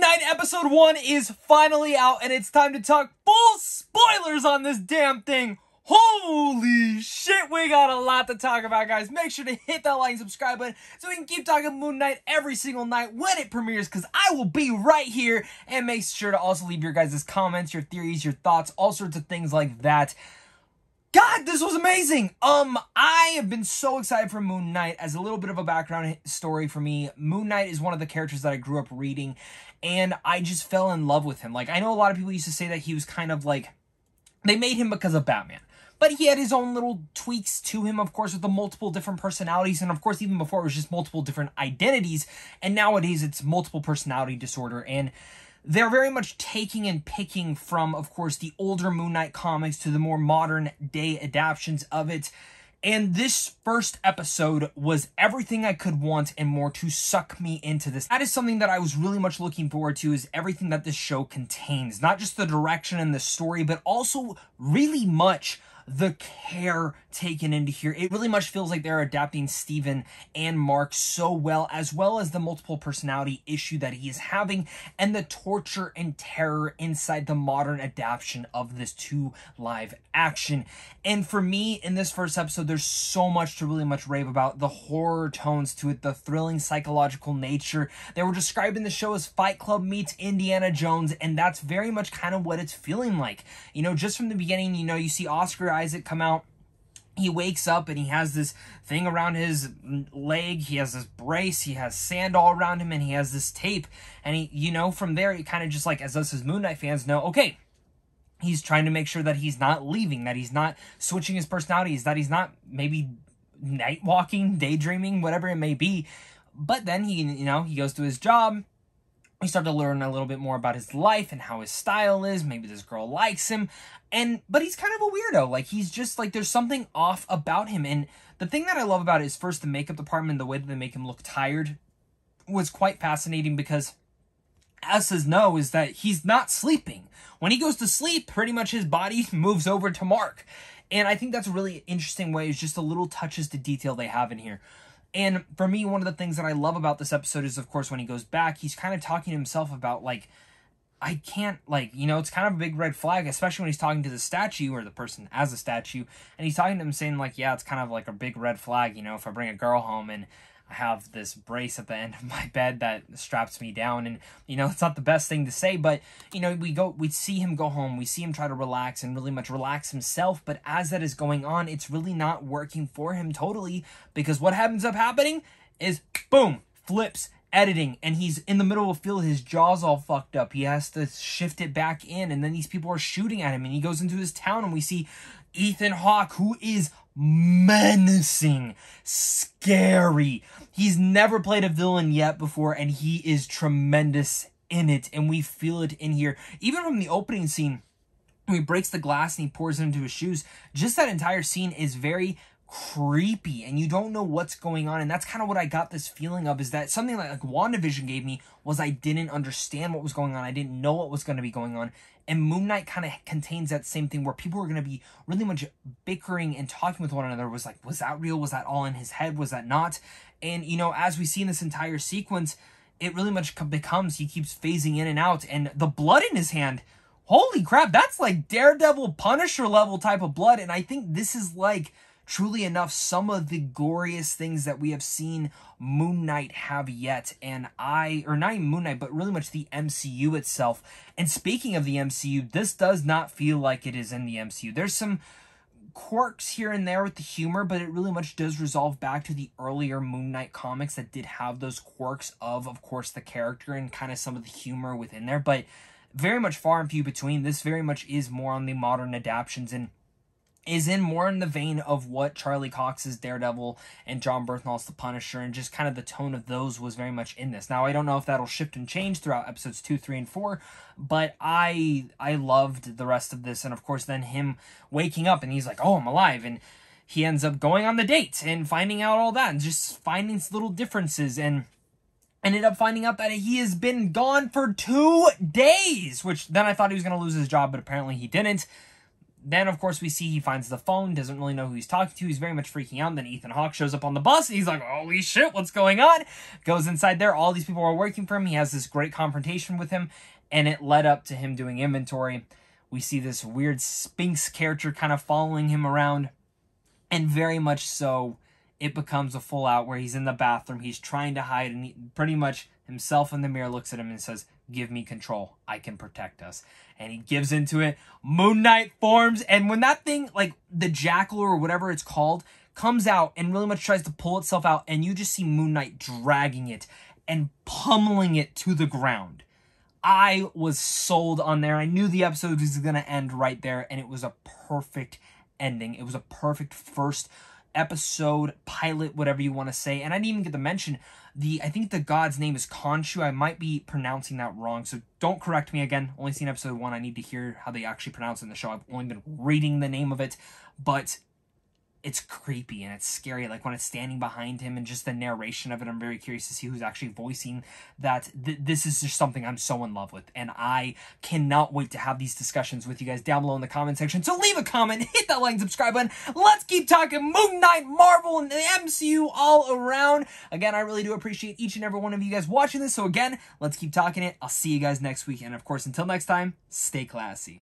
Knight episode 1 is finally out, and it's time to talk full spoilers on this damn thing. Holy shit, we got a lot to talk about, guys. Make sure to hit that like and subscribe button so we can keep talking Moon Knight every single night when it premieres, because I will be right here. And make sure to also leave your guys' comments, your theories, your thoughts, all sorts of things like that. God, this was amazing. Um, I have been so excited for Moon Knight. As a little bit of a background story for me, Moon Knight is one of the characters that I grew up reading, and I just fell in love with him. Like, I know a lot of people used to say that he was kind of like, they made him because of Batman. But he had his own little tweaks to him, of course, with the multiple different personalities. And of course, even before, it was just multiple different identities. And nowadays, it's multiple personality disorder. And they're very much taking and picking from, of course, the older Moon Knight comics to the more modern day adaptations of it. And this first episode was everything I could want and more to suck me into this. That is something that I was really much looking forward to is everything that this show contains. Not just the direction and the story, but also really much the care taken into here. It really much feels like they're adapting Steven and Mark so well, as well as the multiple personality issue that he is having and the torture and terror inside the modern adaptation of this to live action. And for me, in this first episode, there's so much to really much rave about. The horror tones to it, the thrilling psychological nature. They were describing the show as Fight Club meets Indiana Jones, and that's very much kind of what it's feeling like. You know, just from the beginning, you know, you see Oscar Isaac come out. He wakes up and he has this thing around his leg. He has this brace. He has sand all around him and he has this tape. And he you know from there he kind of just like as us as moon knight fans know okay he's trying to make sure that he's not leaving that he's not switching his personalities that he's not maybe night walking daydreaming whatever it may be. But then he you know he goes to his job we start to learn a little bit more about his life and how his style is. Maybe this girl likes him. And but he's kind of a weirdo. Like he's just like there's something off about him. And the thing that I love about it is first the makeup department, the way that they make him look tired was quite fascinating because as says no is that he's not sleeping. When he goes to sleep, pretty much his body moves over to Mark. And I think that's a really interesting way, is just the little touches to detail they have in here. And for me, one of the things that I love about this episode is, of course, when he goes back, he's kind of talking to himself about, like, I can't, like, you know, it's kind of a big red flag, especially when he's talking to the statue or the person as a statue. And he's talking to him saying, like, yeah, it's kind of like a big red flag, you know, if I bring a girl home and I have this brace at the end of my bed that straps me down. And, you know, it's not the best thing to say, but, you know, we go, we see him go home. We see him try to relax and really much relax himself. But as that is going on, it's really not working for him totally because what happens up happening is boom, flips editing and he's in the middle of a field his jaw's all fucked up he has to shift it back in and then these people are shooting at him and he goes into his town and we see ethan hawke who is menacing, scary. He's never played a villain yet before, and he is tremendous in it, and we feel it in here. Even from the opening scene, when he breaks the glass and he pours it into his shoes, just that entire scene is very creepy and you don't know what's going on and that's kind of what I got this feeling of is that something like, like WandaVision gave me was I didn't understand what was going on I didn't know what was going to be going on and Moon Knight kind of contains that same thing where people are going to be really much bickering and talking with one another. Was like, was that real? Was that all in his head? Was that not? And, you know, as we see in this entire sequence, it really much becomes he keeps phasing in and out. And the blood in his hand, holy crap, that's like Daredevil Punisher level type of blood. And I think this is like truly enough some of the glorious things that we have seen Moon Knight have yet. And I, or not even Moon Knight, but really much the MCU itself. And speaking of the MCU, this does not feel like it is in the MCU. There's some quirks here and there with the humor, but it really much does resolve back to the earlier Moon Knight comics that did have those quirks of, of course, the character and kind of some of the humor within there. But very much far and few between. This very much is more on the modern adaptations and is in more in the vein of what Charlie Cox's Daredevil and Jon Bernthal's The Punisher and just kind of the tone of those was very much in this. Now I don't know if that'll shift and change throughout episodes 2, 3 and 4, but I I loved the rest of this and of course then him waking up and he's like, "Oh, I'm alive." And he ends up going on the date and finding out all that and just finding little differences and ended up finding out that he has been gone for 2 days, which then I thought he was going to lose his job, but apparently he didn't then, of course, we see he finds the phone, doesn't really know who he's talking to. He's very much freaking out. And then Ethan Hawke shows up on the bus. he's like, holy shit, what's going on? Goes inside there. All these people are working for him. He has this great confrontation with him. And it led up to him doing inventory. We see this weird Sphinx character kind of following him around. And very much so, it becomes a full out where he's in the bathroom. He's trying to hide. And he, pretty much himself in the mirror looks at him and says, give me control. I can protect us. And he gives into it. Moon Knight forms. And when that thing, like the jackal or whatever it's called, comes out and really much tries to pull itself out, and you just see Moon Knight dragging it and pummeling it to the ground. I was sold on there. I knew the episode was going to end right there, and it was a perfect ending. It was a perfect first episode, pilot, whatever you want to say. And I didn't even get to mention the, I think the god's name is Khonshu. I might be pronouncing that wrong, so don't correct me again. Only seen episode one. I need to hear how they actually pronounce it in the show. I've only been reading the name of it, but it's creepy and it's scary. Like when it's standing behind him and just the narration of it, I'm very curious to see who's actually voicing that. Th- this is just something I'm so in love with, and I cannot wait to have these discussions with you guys down below in the comment section. So leave a comment, hit that like and subscribe button. Let's keep talking Moon Knight, Marvel, and the MCU all around. Again, I really do appreciate each and every one of you guys watching this. So again, let's keep talking it. I'll see you guys next week, and of course, until next time, stay classy.